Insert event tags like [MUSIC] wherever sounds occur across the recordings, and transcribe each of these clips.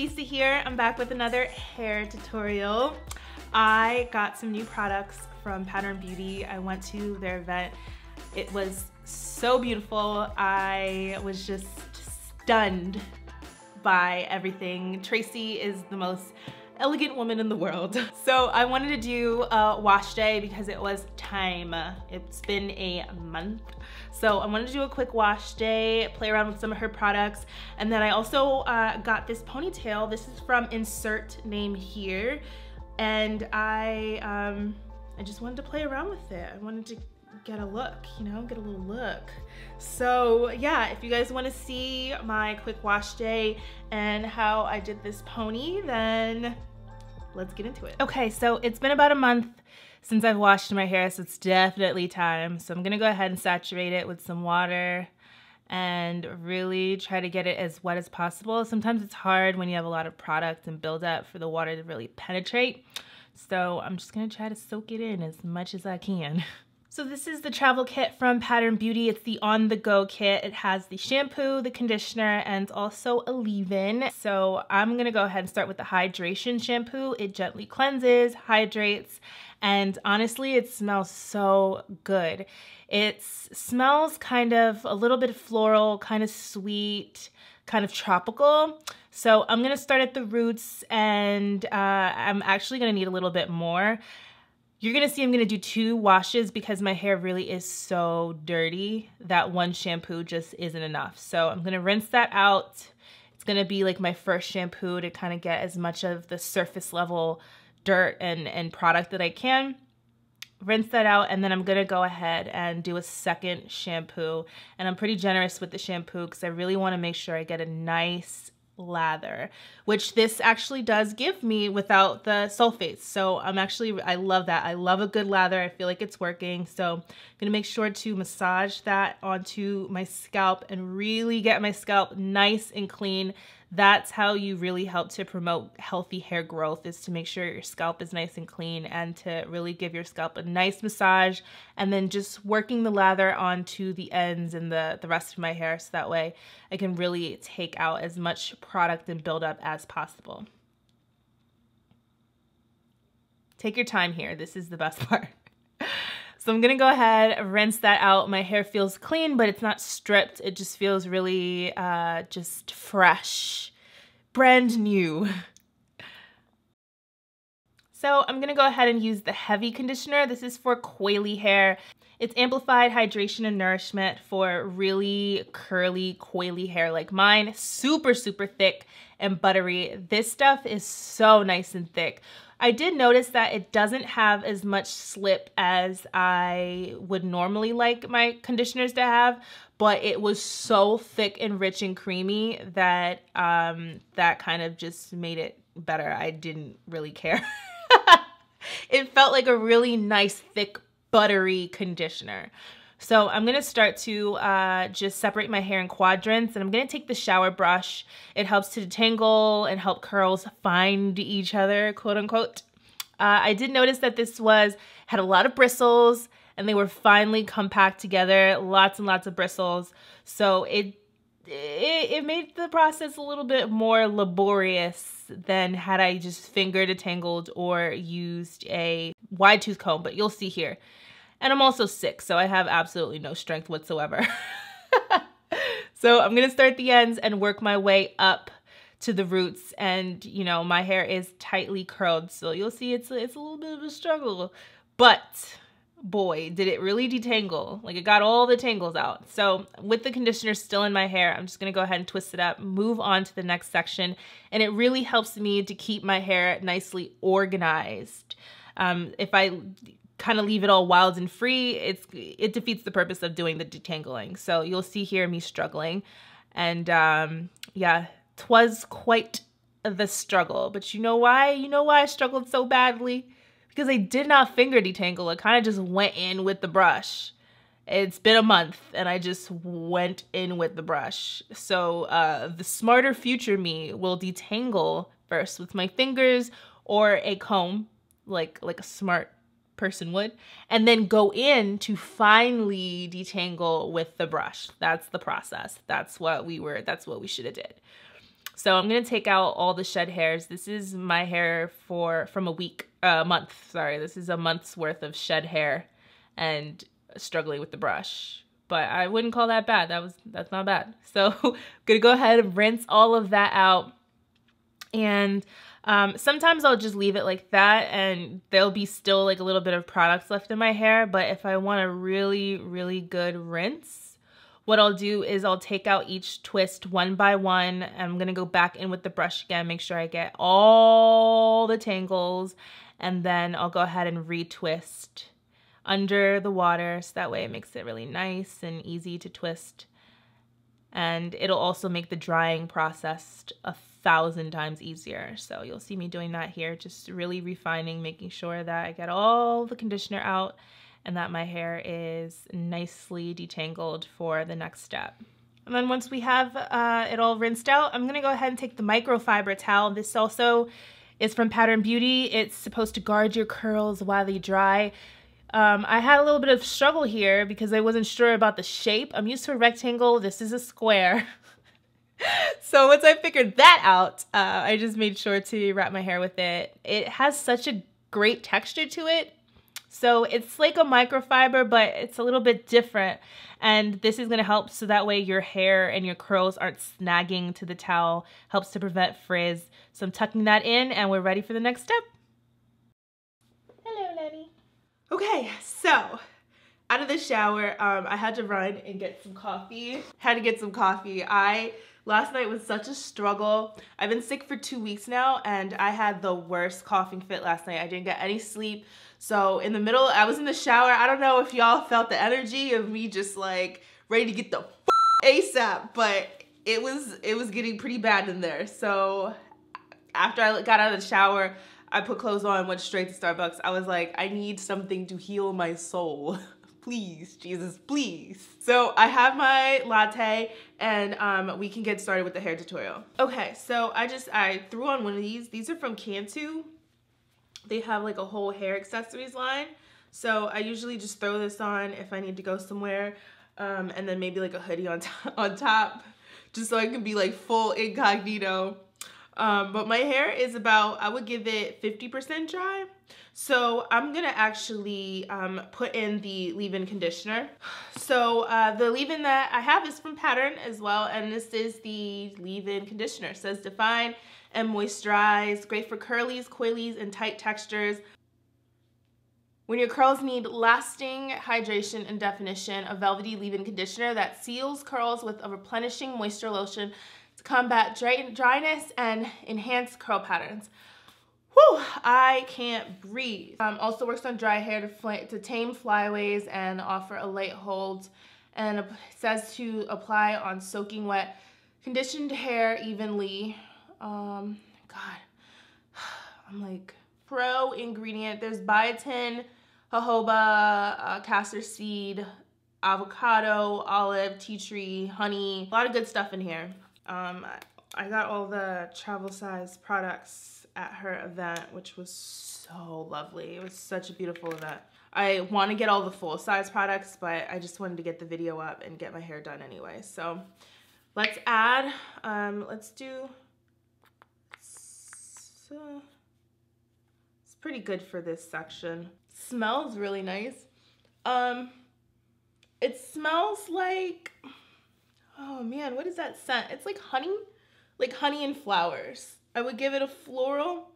Leesa here. I'm back with another hair tutorial. I got some new products from Pattern Beauty. I went to their event. It was so beautiful. I was just stunned by everything. Tracee is the most elegant woman in the world. [LAUGHS] So I wanted to do a wash day because it was time. It's been a month. So I wanted to do a quick wash day, play around with some of her products. And then I also uh, got this ponytail. This is from insert name here. And I, um, I just wanted to play around with it. I wanted to get a look, you know, get a little look. So yeah, if you guys wanna see my quick wash day and how I did this pony, then let's get into it. Okay, so it's been about a month since I've washed my hair, so it's definitely time. So I'm gonna go ahead and saturate it with some water and really try to get it as wet as possible. Sometimes it's hard when you have a lot of product and buildup for the water to really penetrate. So I'm just gonna try to soak it in as much as I can. [LAUGHS] So this is the travel kit from Pattern Beauty. It's the on-the-go kit. It has the shampoo, the conditioner, and also a leave-in. So I'm gonna go ahead and start with the hydration shampoo. It gently cleanses, hydrates, and honestly, it smells so good. It smells kind of a little bit floral, kind of sweet, kind of tropical. So I'm gonna start at the roots and uh, I'm actually gonna need a little bit more. You're gonna see I'm gonna do two washes because my hair really is so dirty that one shampoo just isn't enough. So I'm gonna rinse that out. It's gonna be like my first shampoo to kind of get as much of the surface level dirt and, and product that I can. Rinse that out and then I'm gonna go ahead and do a second shampoo. And I'm pretty generous with the shampoo because I really wanna make sure I get a nice lather, which this actually does give me without the sulfates. So I'm actually, I love that. I love a good lather. I feel like it's working. So I'm gonna make sure to massage that onto my scalp and really get my scalp nice and clean that's how you really help to promote healthy hair growth is to make sure your scalp is nice and clean and to really give your scalp a nice massage and then just working the lather onto the ends and the, the rest of my hair so that way I can really take out as much product and buildup as possible. Take your time here. This is the best [LAUGHS] part. So I'm gonna go ahead, rinse that out. My hair feels clean, but it's not stripped. It just feels really uh, just fresh, brand new. [LAUGHS] So I'm gonna go ahead and use the heavy conditioner. This is for coily hair. It's amplified hydration and nourishment for really curly, coily hair like mine. Super, super thick and buttery. This stuff is so nice and thick. I did notice that it doesn't have as much slip as I would normally like my conditioners to have, but it was so thick and rich and creamy that um, that kind of just made it better. I didn't really care. [LAUGHS] it felt like a really nice, thick, buttery conditioner. So I'm gonna start to uh, just separate my hair in quadrants and I'm gonna take the shower brush. It helps to detangle and help curls find each other, quote unquote. Uh, I did notice that this was, had a lot of bristles and they were finely compact together, lots and lots of bristles. So it, it, it made the process a little bit more laborious than had I just finger detangled or used a wide tooth comb, but you'll see here. And I'm also sick, so I have absolutely no strength whatsoever. [LAUGHS] so I'm gonna start the ends and work my way up to the roots. And you know my hair is tightly curled so you'll see it's it's a little bit of a struggle. But boy did it really detangle. Like it got all the tangles out. So with the conditioner still in my hair i'm just to go ahead and twist it up move on to the next section. And it really helps me to keep my hair nicely organized. Um, if i kind of leave it all wild and free, it's it defeats the purpose of doing the detangling. So you'll see here me struggling. And um, yeah, twas quite the struggle. But you know why? You know why I struggled so badly? Because I did not finger detangle. It kind of just went in with the brush. It's been a month and I just went in with the brush. So uh, the smarter future me will detangle first with my fingers or a comb, like like a smart person would, and then go in to finally detangle with the brush. That's the process. That's what we were, that's what we should have did. So I'm gonna take out all the shed hairs. This is my hair for from a week, a uh, month. Sorry, this is a month's worth of shed hair, and struggling with the brush. But I wouldn't call that bad. That was that's not bad. So I'm [LAUGHS] gonna go ahead and rinse all of that out, and um, sometimes I'll just leave it like that and there'll be still like a little bit of products left in my hair. But if I want a really, really good rinse, what I'll do is I'll take out each twist one by one. I'm going to go back in with the brush again, make sure I get all the tangles. And then I'll go ahead and retwist under the water. So that way it makes it really nice and easy to twist. And it'll also make the drying process a thousand times easier. So you'll see me doing that here, just really refining, making sure that I get all the conditioner out and that my hair is nicely detangled for the next step. And then once we have uh, it all rinsed out, I'm gonna go ahead and take the microfiber towel. This also is from Pattern Beauty. It's supposed to guard your curls while they dry. Um, I had a little bit of struggle here because I wasn't sure about the shape. I'm used to a rectangle, this is a square. [LAUGHS] [LAUGHS] so once I figured that out, uh, I just made sure to wrap my hair with it. It has such a great texture to it. So it's like a microfiber, but it's a little bit different. And this is gonna help so that way your hair and your curls aren't snagging to the towel, helps to prevent frizz. So I'm tucking that in and we're ready for the next step. Hello, Lenny. Okay, so out of the shower, um, I had to run and get some coffee. Had to get some coffee. I Last night was such a struggle. I've been sick for two weeks now and I had the worst coughing fit last night. I didn't get any sleep. So in the middle, I was in the shower. I don't know if y'all felt the energy of me just like ready to get the ASAP, but it was it was getting pretty bad in there. So after I got out of the shower, I put clothes on, went straight to Starbucks. I was like, I need something to heal my soul. [LAUGHS] please, Jesus, please. So I have my latte and um, we can get started with the hair tutorial. Okay, so I just, I threw on one of these. These are from Cantu. They have like a whole hair accessories line. So I usually just throw this on if I need to go somewhere um, and then maybe like a hoodie on, [LAUGHS] on top just so I can be like full incognito. Um, but my hair is about, I would give it 50% dry. So I'm gonna actually um, put in the leave-in conditioner. [SIGHS] So uh, the leave-in that I have is from Pattern as well, and this is the leave-in conditioner. It says define and moisturize, great for curlies, coilies, and tight textures. When your curls need lasting hydration and definition, a velvety leave-in conditioner that seals curls with a replenishing moisture lotion to combat dry dryness and enhance curl patterns. Whew, I can't breathe. Um, also works on dry hair to, to tame flyaways and offer a light hold. And says to apply on soaking wet, conditioned hair evenly. Um, God, [SIGHS] I'm like pro ingredient. There's biotin, jojoba, uh, castor seed, avocado, olive, tea tree, honey. A lot of good stuff in here. Um, I got all the travel size products at her event, which was so lovely. It was such a beautiful event. I want to get all the full size products, but I just wanted to get the video up and get my hair done anyway. So let's add, um, let's do, so, it's pretty good for this section. Smells really nice. Um, it smells like, oh man, what is that scent? It's like honey, like honey and flowers. I would give it a floral,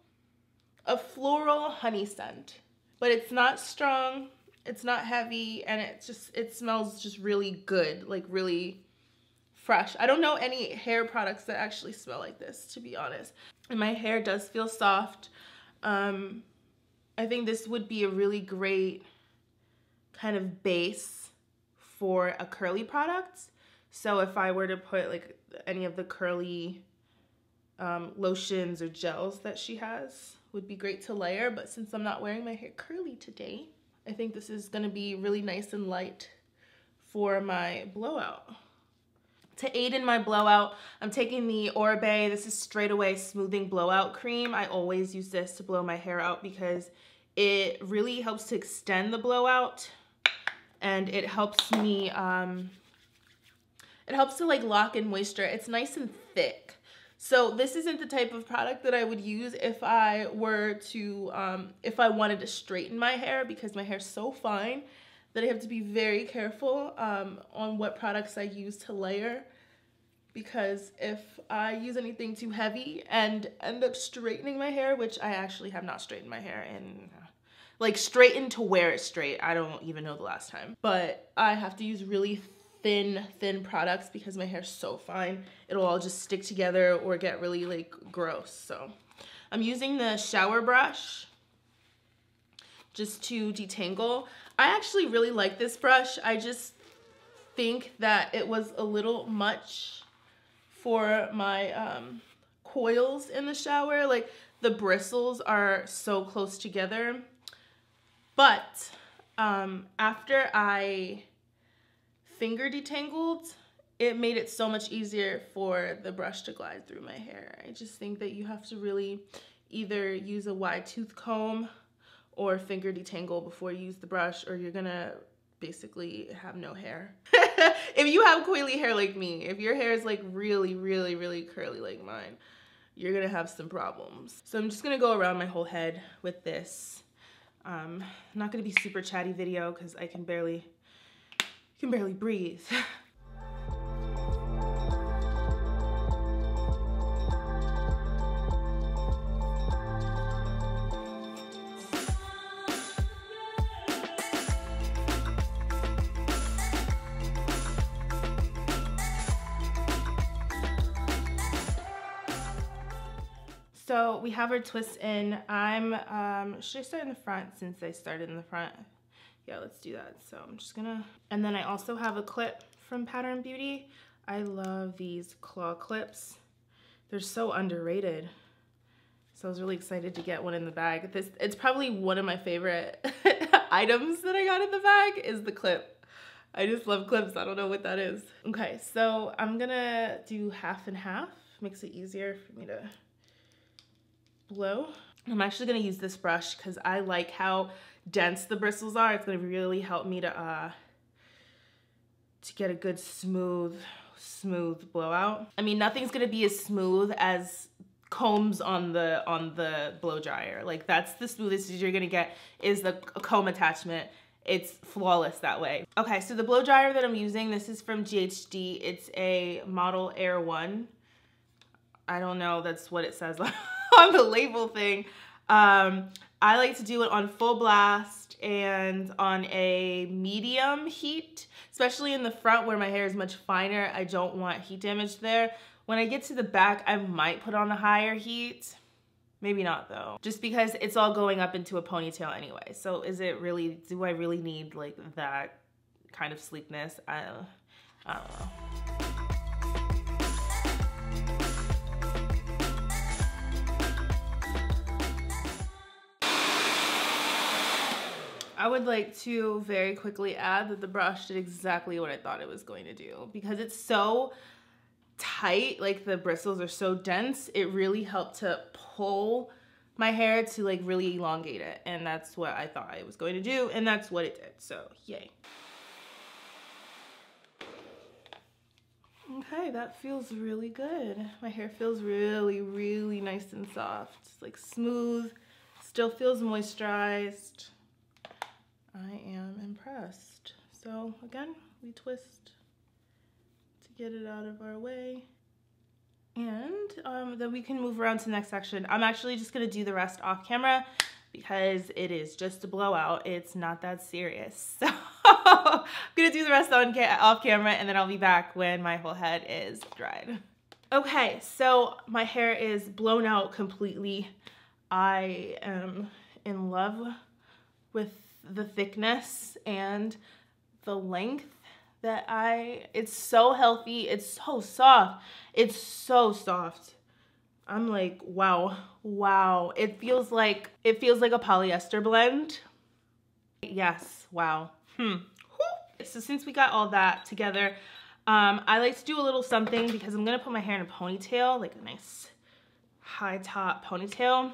a floral honey scent, but it's not strong, it's not heavy, and it just, it smells just really good, like really fresh. I don't know any hair products that actually smell like this, to be honest. And my hair does feel soft. Um, I think this would be a really great kind of base for a curly product. So if I were to put like any of the curly um, lotions or gels that she has would be great to layer, but since I'm not wearing my hair curly today, I think this is gonna be really nice and light for my blowout. To aid in my blowout, I'm taking the Oribe, this is straightaway smoothing blowout cream. I always use this to blow my hair out because it really helps to extend the blowout and it helps me, um, it helps to like lock in moisture. It's nice and thick. So this isn't the type of product that I would use if I were to, um, if I wanted to straighten my hair because my hair's so fine that I have to be very careful um, on what products I use to layer because if I use anything too heavy and end up straightening my hair, which I actually have not straightened my hair in like straightened to wear it straight. I don't even know the last time. But I have to use really thin, thin products because my hair's so fine. It'll all just stick together or get really like gross. So I'm using the shower brush just to detangle. I actually really like this brush. I just think that it was a little much for my um, coils in the shower. Like the bristles are so close together. But um, after I finger detangled, it made it so much easier for the brush to glide through my hair. I just think that you have to really either use a wide tooth comb or finger detangle before you use the brush or you're gonna basically have no hair. [LAUGHS] if you have coily hair like me, if your hair is like really, really, really curly like mine, you're gonna have some problems. So I'm just gonna go around my whole head with this. Um, not gonna be super chatty video because I can barely can barely breathe. [LAUGHS] So we have our twists in. I'm, um, should I start in the front since I started in the front? Yeah, let's do that. So I'm just gonna, and then I also have a clip from Pattern Beauty. I love these claw clips. They're so underrated. So I was really excited to get one in the bag. This It's probably one of my favorite [LAUGHS] items that I got in the bag is the clip. I just love clips. I don't know what that is. Okay, so I'm gonna do half and half. Makes it easier for me to blow. I'm actually gonna use this brush because I like how dense the bristles are. It's gonna really help me to, uh, to get a good smooth, smooth blowout. I mean, nothing's gonna be as smooth as combs on the on the blow dryer. Like that's the smoothest you're gonna get is the comb attachment. It's flawless that way. Okay, so the blow dryer that I'm using, this is from GHD. It's a Model Air 1. I don't know, that's what it says [LAUGHS] on the label thing. Um, I like to do it on full blast and on a medium heat, especially in the front where my hair is much finer. I don't want heat damage there. When I get to the back, I might put on a higher heat. Maybe not though, just because it's all going up into a ponytail anyway. So is it really, do I really need like that kind of sleekness? I, I don't know. I would like to very quickly add that the brush did exactly what I thought it was going to do because it's so tight, like the bristles are so dense, it really helped to pull my hair to like really elongate it. And that's what I thought it was going to do. And that's what it did. So yay. Okay, that feels really good. My hair feels really, really nice and soft. It's like smooth, still feels moisturized. I am impressed. So again, we twist to get it out of our way. And um, then we can move around to the next section. I'm actually just gonna do the rest off camera because it is just a blowout. It's not that serious. [LAUGHS] So I'm gonna do the rest on ca off camera and then I'll be back when my whole head is dried. Okay, so my hair is blown out completely. I am in love with the thickness and the length that I, it's so healthy. It's so soft. It's so soft. I'm like, wow, wow. It feels like, it feels like a polyester blend. Yes, wow. Hmm. So since we got all that together, um, I like to do a little something because I'm gonna put my hair in a ponytail, like a nice high top ponytail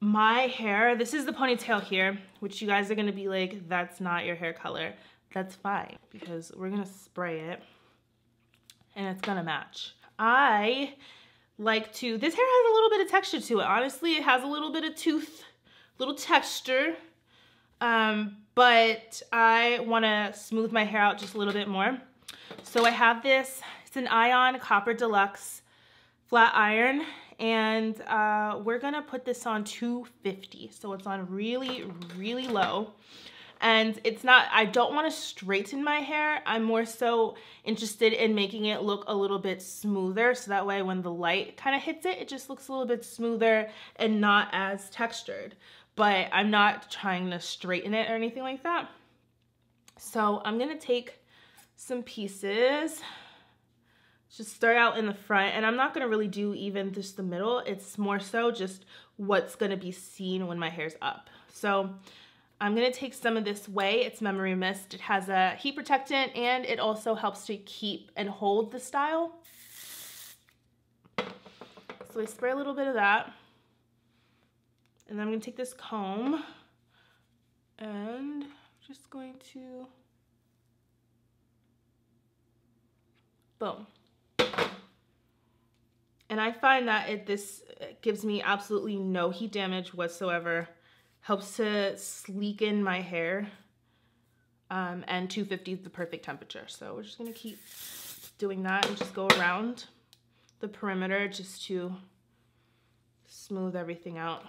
my hair, this is the ponytail here, which you guys are gonna be like, that's not your hair color. That's fine, because we're gonna spray it and it's gonna match. I like to, this hair has a little bit of texture to it. Honestly, it has a little bit of tooth, little texture. Um, but I wanna smooth my hair out just a little bit more. So I have this, it's an Ion Copper Deluxe flat iron and uh, we're gonna put this on 250. So it's on really, really low. And it's not, I don't wanna straighten my hair. I'm more so interested in making it look a little bit smoother. So that way when the light kind of hits it, it just looks a little bit smoother and not as textured. But I'm not trying to straighten it or anything like that. So I'm gonna take some pieces just start out in the front and I'm not gonna really do even just the middle. It's more so just what's gonna be seen when my hair's up. So I'm gonna take some of this Ouai It's Memory Mist. It has a heat protectant and it also helps to keep and hold the style. So I spray a little bit of that. And then I'm gonna take this comb and just going to, boom. And I find that it this gives me absolutely no heat damage whatsoever. Helps to sleeken my hair. Um, and 250 is the perfect temperature. So we're just gonna keep doing that and just go around the perimeter just to smooth everything out.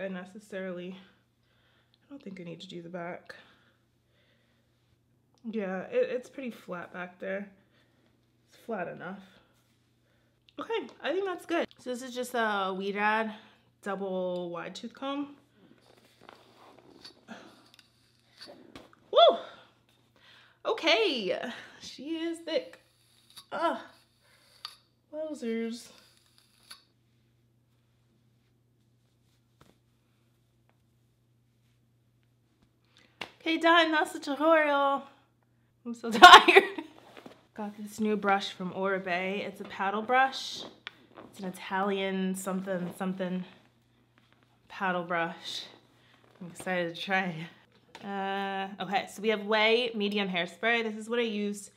I necessarily, I don't think I need to do the back. Yeah, it, it's pretty flat back there. It's flat enough. Okay, I think that's good. So this is just a Weed Rad double wide tooth comb. Woo! Okay, she is thick. Ah, wowzers. Okay, done. That's the tutorial. I'm so [LAUGHS] tired. Got this new brush from Oribe. It's a paddle brush. It's an Italian something something paddle brush. I'm excited to try it. Uh, okay, so we have Ouai Medium Hairspray. This is what I use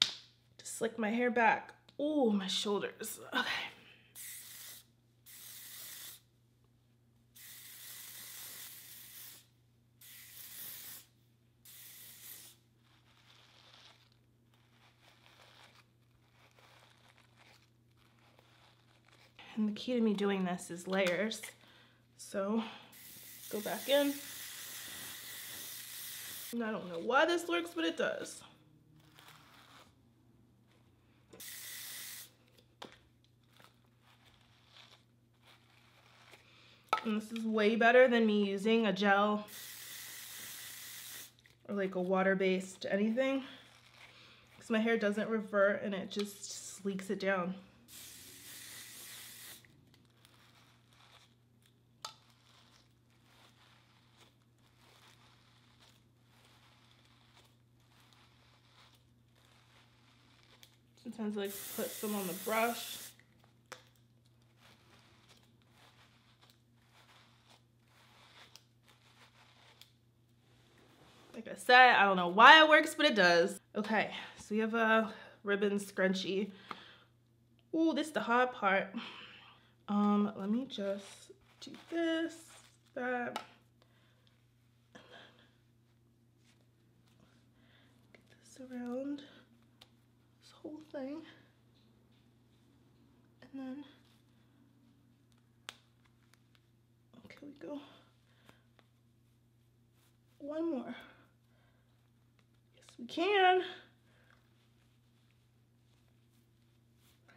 to slick my hair back. Oh, my shoulders. Okay. And the key to me doing this is layers. So go back in. And I don't know why this works, but it does. And this is way better than me using a gel or like a water-based anything because my hair doesn't revert and it just sleeks it down. Sometimes I like put some on the brush. Like I said, I don't know why it works, but it does. Okay, so we have a ribbon scrunchie. Ooh, this is the hard part. Um, let me just do this, that, and then get this around thing. And then, okay, we go. One more. Yes, we can.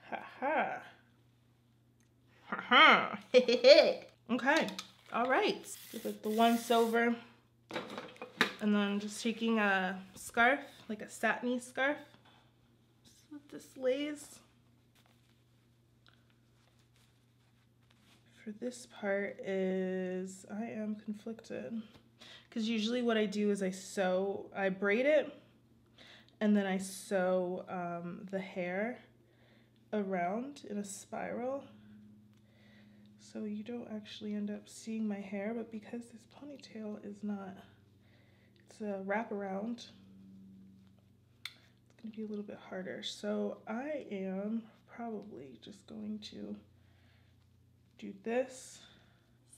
Ha ha. Ha ha. [LAUGHS] okay. All right. Give it the once over. And then just taking a scarf, like a satiny scarf, this lays. for this part is I am conflicted. Because usually what I do is I sew, I braid it, and then I sew um, the hair around in a spiral. So you don't actually end up seeing my hair, but because this ponytail is not, it's a wraparound, it's gonna be a little bit harder. So I am probably just going to do this.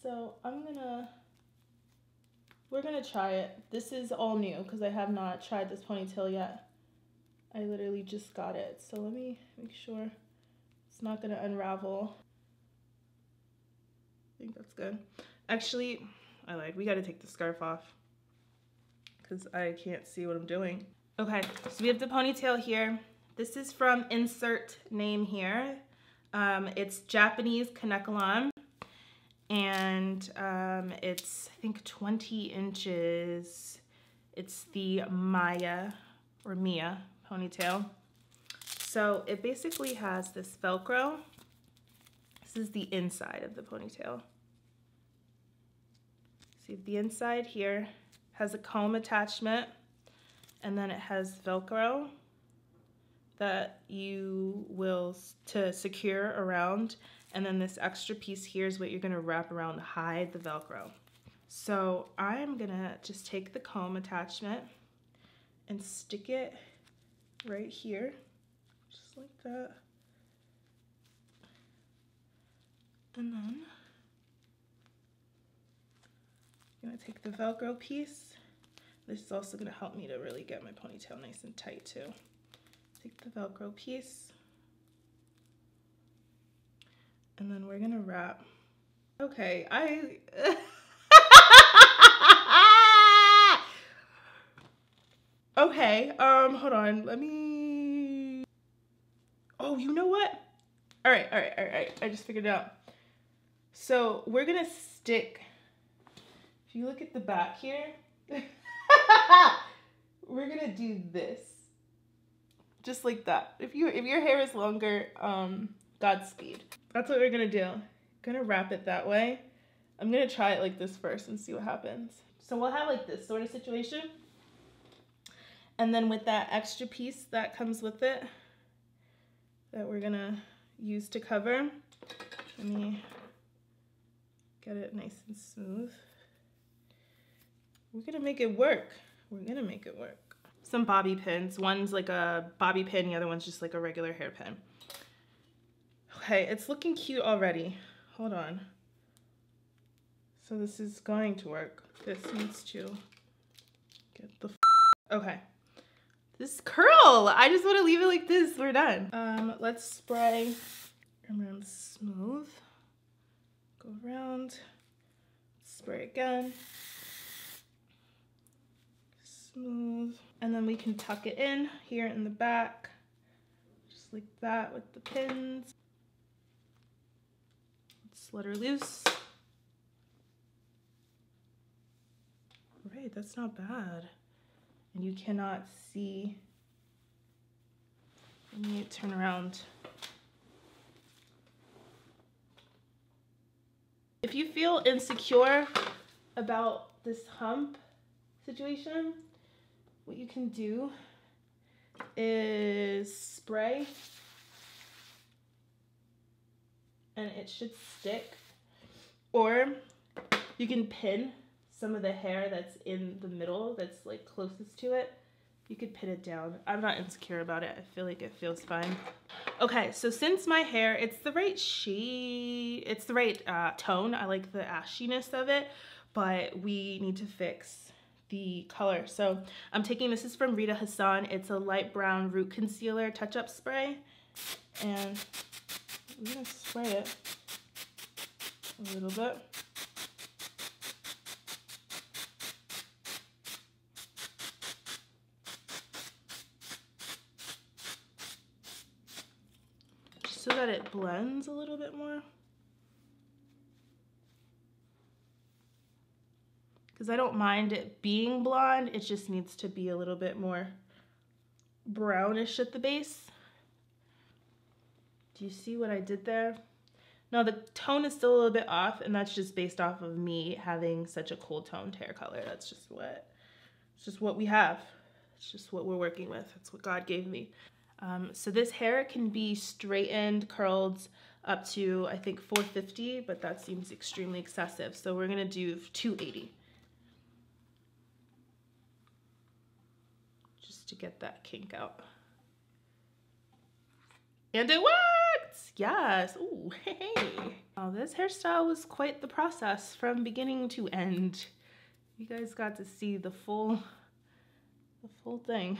So I'm gonna, we're gonna try it. This is all new because I have not tried this ponytail yet. I literally just got it. So let me make sure it's not gonna unravel. I think that's good. Actually, I lied. We gotta take the scarf off because I can't see what I'm doing. Okay, so we have the ponytail here. This is from insert name here. Um, it's Japanese Kanekalon and um, it's I think 20 inches. It's the Maya or Mia ponytail. So it basically has this Velcro. This is the inside of the ponytail. See the inside here has a comb attachment and then it has Velcro that you will to secure around and then this extra piece here is what you're gonna wrap around to hide the Velcro. So I'm gonna just take the comb attachment and stick it right here, just like that. And then I'm gonna take the Velcro piece. This is also gonna help me to really get my ponytail nice and tight too take the Velcro piece and then we're gonna wrap. Okay, I... [LAUGHS] okay, um, hold on, let me... Oh, you know what? All right, all right, all right, I just figured it out. So we're gonna stick, if you look at the back here, [LAUGHS] [LAUGHS] we're gonna do this just like that. If you if your hair is longer, um, Godspeed. That's what we're gonna do. Gonna wrap it that way. I'm gonna try it like this first and see what happens. So we'll have like this sort of situation. And then with that extra piece that comes with it, that we're gonna use to cover, let me get it nice and smooth. We're gonna make it work. We're gonna make it work some bobby pins. One's like a bobby pin, the other one's just like a regular hairpin. Okay, it's looking cute already. Hold on. So this is going to work. This needs to get the Okay. This curl! I just want to leave it like this. We're done. Um, let's spray around smooth. Go around. Spray again. Smooth. And then we can tuck it in here in the back, just like that with the pins. Let's let her loose. Right, that's not bad. And you cannot see, let me turn around. If you feel insecure about this hump situation, what you can do is spray and it should stick. Or you can pin some of the hair that's in the middle that's like closest to it. You could pin it down. I'm not insecure about it. I feel like it feels fine. Okay so since my hair it's the right shade it's the right uh, tone. I like the ashiness of it but we need to fix the color. So I'm taking, this is from Rita Hazan. It's a light brown root concealer touch-up spray. And I'm gonna spray it a little bit. So that it blends a little bit more. Because I don't mind it being blonde. It just needs to be a little bit more brownish at the base. Do you see what I did there? Now the tone is still a little bit off and that's just based off of me having such a cool toned hair color. That's just what, it's just what we have. It's just what we're working with. That's what God gave me. Um, so this hair can be straightened, curled up to I think 450, but that seems extremely excessive. So we're gonna do 280. Just to get that kink out. And it worked! Yes, ooh, [LAUGHS] hey. Oh, this hairstyle was quite the process from beginning to end. You guys got to see the full, the full thing.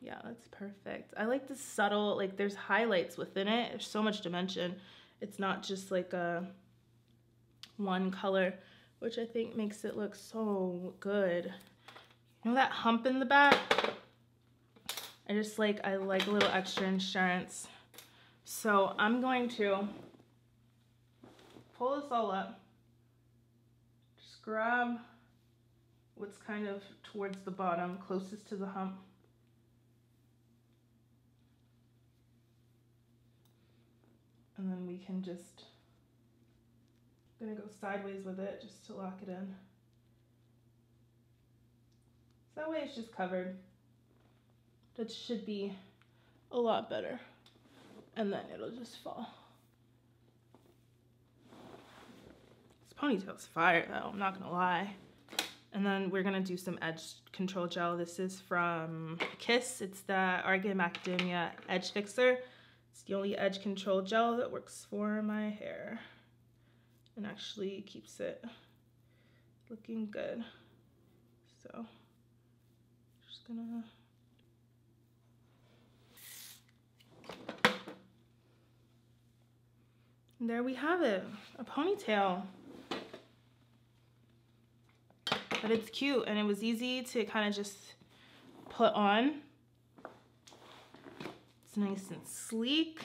Yeah, that's perfect. I like the subtle, like there's highlights within it. There's so much dimension. It's not just like a one color, which I think makes it look so good. Know that hump in the back? I just like, I like a little extra insurance. So I'm going to pull this all up. Just grab what's kind of towards the bottom, closest to the hump. and then we can just I'm gonna go sideways with it just to lock it in. So that way it's just covered. That should be a lot better. And then it'll just fall. This ponytail's fire though, I'm not gonna lie. And then we're gonna do some edge control gel. This is from Kiss. It's the Argan Macadamia Edge Fixer. It's the only edge control gel that works for my hair and actually keeps it looking good. So, gonna there we have it, a ponytail. But it's cute and it was easy to kind of just put on. It's nice and sleek.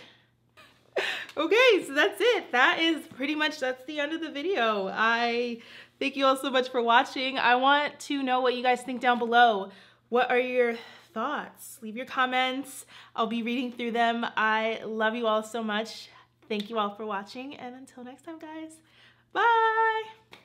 [LAUGHS] okay, so that's it. That is pretty much, that's the end of the video. I thank you all so much for watching. I want to know what you guys think down below. What are your thoughts? Leave your comments. I'll be reading through them. I love you all so much. Thank you all for watching, and until next time, guys, bye!